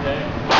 today.